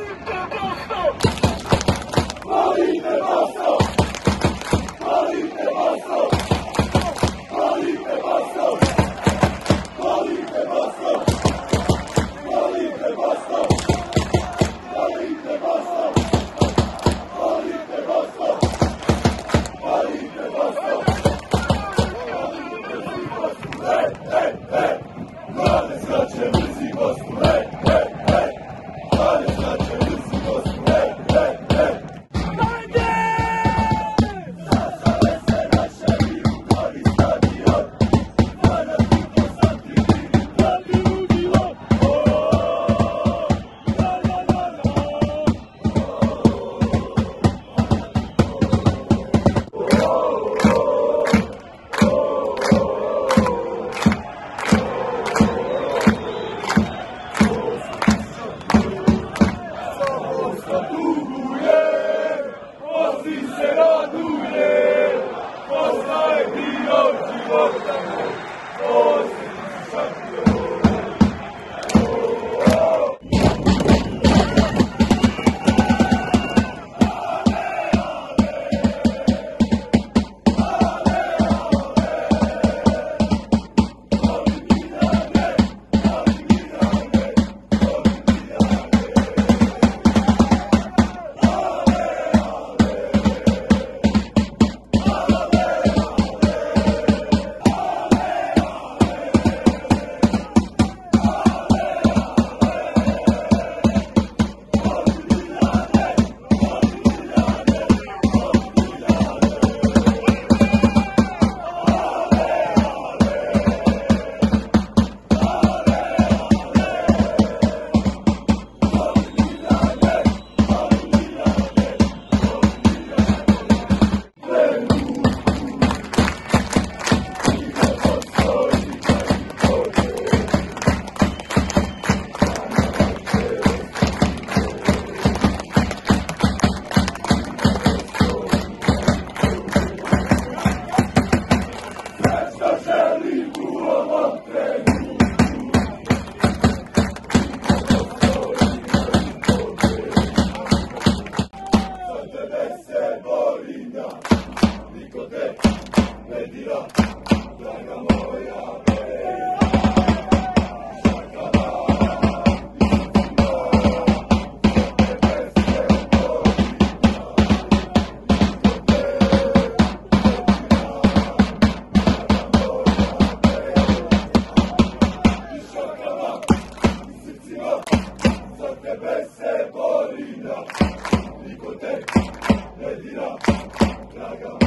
Mr. Bullstone! Pernambuco! Chicago.